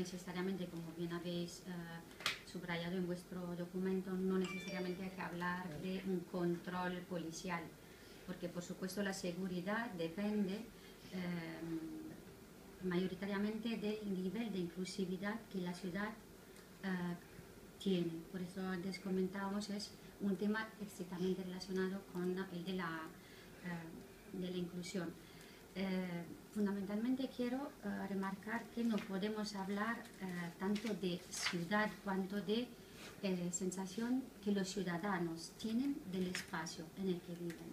necesariamente, como bien habéis eh, subrayado en vuestro documento, no necesariamente hay que hablar de un control policial, porque por supuesto la seguridad depende eh, mayoritariamente del nivel de inclusividad que la ciudad eh, tiene. Por eso antes comentábamos, es un tema estrictamente relacionado con el de la, de la inclusión. Eh, fundamentalmente quiero eh, remarcar que no podemos hablar eh, tanto de ciudad cuanto de sensación que los ciudadanos tienen del espacio en el que viven.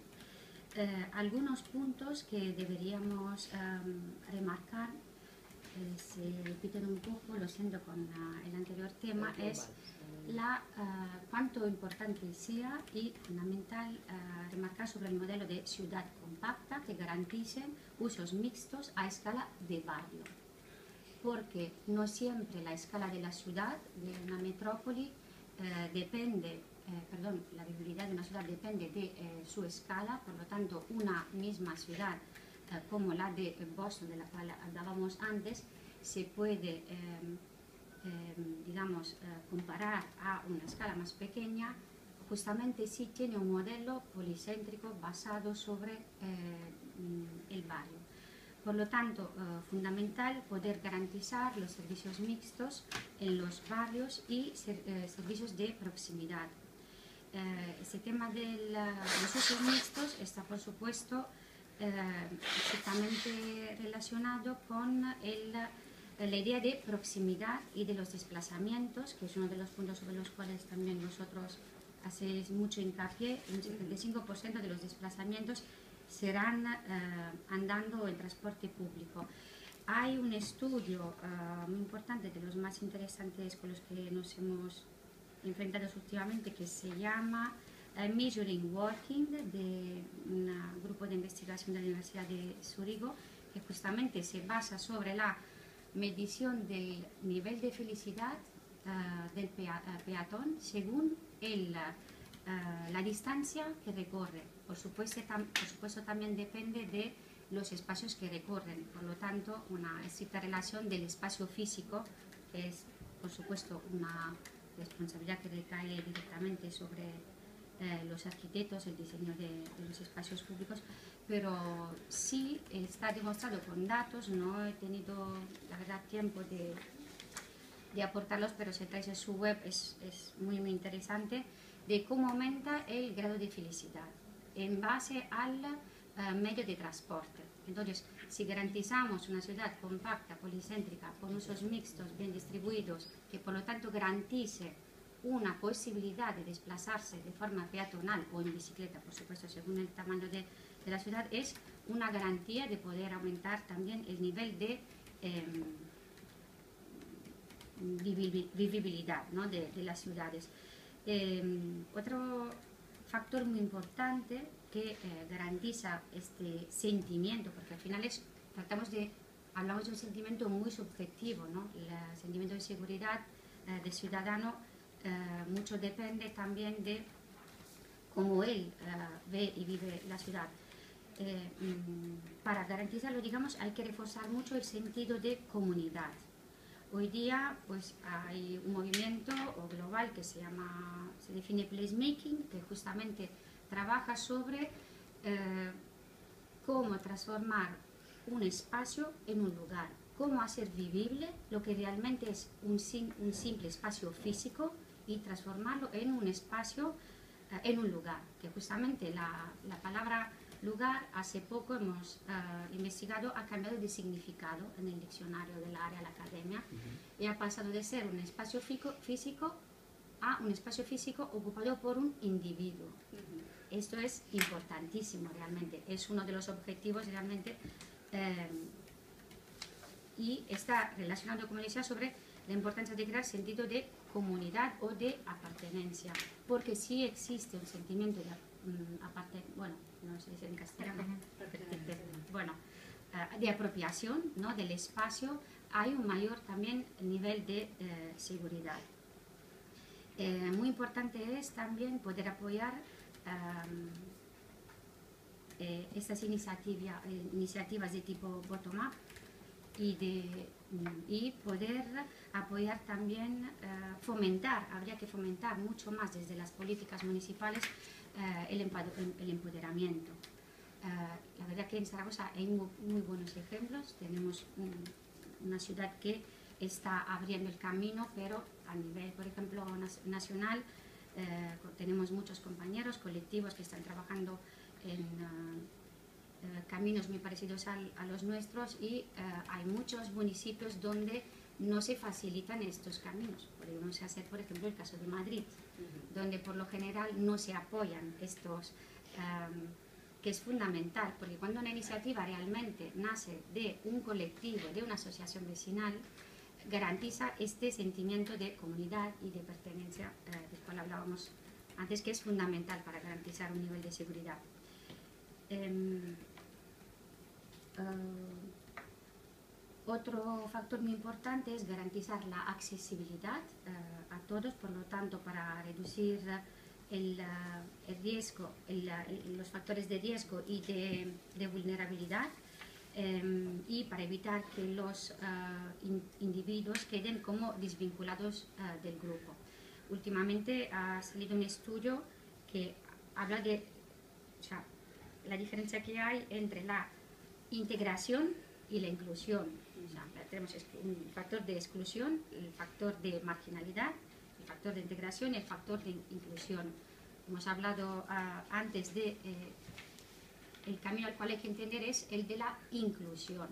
algunos puntos que deberíamos remarcar se repiten un poco, lo siento con el anterior tema, es la, uh, cuánto importante sea y fundamental uh, remarcar sobre el modelo de ciudad compacta que garantice usos mixtos a escala de barrio. Porque no siempre la escala de la ciudad, de una metrópoli, uh, depende, perdón, la vivibilidad de una ciudad depende de su escala, por lo tanto una misma ciudad como la de Boston, de la cual hablábamos antes, se puede digamos, eh, comparar a una escala más pequeña, justamente si tiene un modelo policéntrico basado sobre eh, el barrio. Por lo tanto, eh, fundamental poder garantizar los servicios mixtos en los barrios y servicios de proximidad. ese tema de los usos mixtos está, por supuesto, exactamente relacionado con el la idea de proximidad y de los desplazamientos, que es uno de los puntos sobre los cuales también nosotros hacéis mucho hincapié, el 75% de los desplazamientos serán eh, andando en transporte público. Hay un estudio eh, muy importante, de los más interesantes con los que nos hemos enfrentado últimamente, que se llama eh, Measuring Working, de un grupo de investigación de la Universidad de Zurigo, que justamente se basa sobre la medición del nivel de felicidad uh, del pea, uh, peatón según el, uh, la distancia que recorre. Por supuesto, por supuesto, también depende de los espacios que recorren, por lo tanto, una estricta relación del espacio físico, que es, por supuesto, una responsabilidad que recae directamente sobre los arquitectos, el diseño de, de los espacios públicos, pero sí está demostrado con datos, no he tenido la verdad tiempo de, de aportarlos, pero si traes en su web es, es, muy, muy interesante, de cómo aumenta el grado de felicidad en base al uh, medio de transporte. Entonces, si garantizamos una ciudad compacta, policéntrica, con usos mixtos, bien distribuidos, que por lo tanto garantice una posibilidad de desplazarse de forma peatonal o en bicicleta, por supuesto, según el tamaño de, la ciudad es una garantía de poder aumentar también el nivel de eh, vivibilidad ¿no? de, las ciudades. Eh, otro factor muy importante que eh, garantiza este sentimiento, porque al final es, tratamos de, hablamos de un sentimiento muy subjetivo, ¿no? el sentimiento de seguridad eh, del ciudadano eh, mucho depende también de cómo él ve y vive la ciudad. Eh, mm, para garantizarlo, digamos, hay que reforzar mucho el sentido de comunidad. Hoy día pues, hay un movimiento global que se, llama, se define placemaking, que justamente trabaja sobre eh, cómo transformar un espacio en un lugar, cómo hacer vivible lo que realmente es un simple espacio físico y transformarlo en un espacio, eh, en un lugar, que justamente la, la palabra lugar, hace poco hemos uh, investigado, ha cambiado de significado en el diccionario del área, la academia, uh -huh. y ha pasado de ser un espacio físico a un espacio físico ocupado por un individuo. Uh -huh. Esto es importantísimo realmente, es uno de los objetivos realmente eh, y está relacionado, como decía, sobre la importancia de crear sentido de comunidad o de apartenencia, porque si existe un sentimiento de um, bueno, no se dice en castellano, bueno, uh, de apropiación ¿no? del espacio, hay un mayor también nivel de eh, seguridad. Eh, muy importante es también poder apoyar um, eh, estas iniciativa, iniciativas de tipo bottom-up y de mm, y poder apoyar también, eh, fomentar, habría que fomentar mucho más desde las políticas municipales eh, el, empoderamiento. la verdad que en Zaragoza hay muy, buenos ejemplos, tenemos una ciudad que está abriendo el camino, pero a nivel, por ejemplo, nacional, tenemos muchos compañeros, colectivos que están trabajando en eh, caminos muy parecidos a los nuestros y eh, hay muchos municipios donde no se facilitan estos caminos. Podemos hacer, por ejemplo, el caso de Madrid, donde por lo general no se apoyan estos, em, que es fundamental, porque cuando una iniciativa realmente nace de un colectivo, de una asociación vecinal, garantiza este sentimiento de comunidad y de pertenencia eh, del cual hablábamos antes, que es fundamental para garantizar un nivel de seguridad. Em, eh, otro factor muy importante es garantizar la accesibilidad eh, a todos, por lo tanto, para reducir el, eh, riesgo, los factores de riesgo y de, vulnerabilidad y para evitar que los individuos queden como desvinculados del grupo. Últimamente ha salido un estudio que habla de la diferencia que hay entre la integración y la inclusión. tenemos un factor de exclusión, el factor de marginalidad, el factor de integración y el factor de inclusión. Hemos hablado ah, antes de eh, el camino al cual hay que entender es el de la inclusión.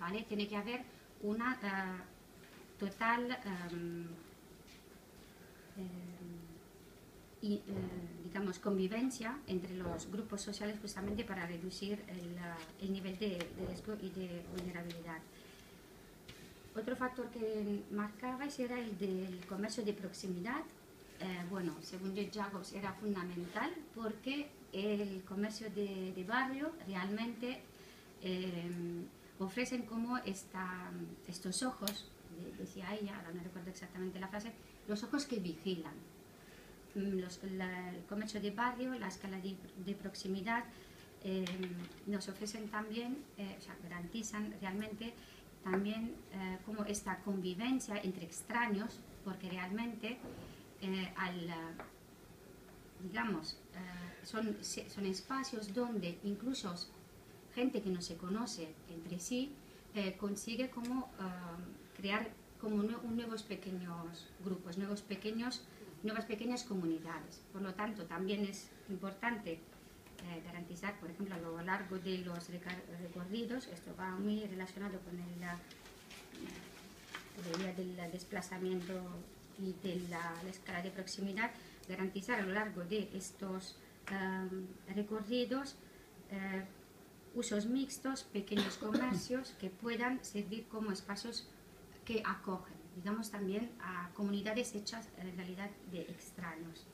¿vale? Tiene que haber una ah, total em, y, eh, digamos, convivencia entre los grupos sociales justamente para reducir el, nivel de, riesgo y de vulnerabilidad. Otro factor que marcabais era el del comercio de proximidad. Eh, bueno, según Jacobs era fundamental porque el comercio de, barrio realmente eh, ofrecen como esta, estos ojos, decía ella, ahora no recuerdo exactamente la frase, los ojos que vigilan Mm, el comercio de barrio, la escala de, proximidad, eh, nos ofrecen también, eh, o sea, garantizan realmente también eh, como esta convivencia entre extraños, porque realmente al, digamos, son, son espacios donde incluso gente que no se conoce entre sí consigue como crear como nuevos pequeños grupos, nuevos pequeños nuevas pequeñas comunidades. Por lo tanto, también es importante eh, garantizar, por ejemplo, a lo largo de los recorridos, esto va muy relacionado con el, la, idea del desplazamiento y de la, escala de proximidad, garantizar a lo largo de estos recorridos uh, usos mixtos, pequeños comercios que puedan servir como espacios que acogen digamos también a comunidades hechas en realidad de extraños.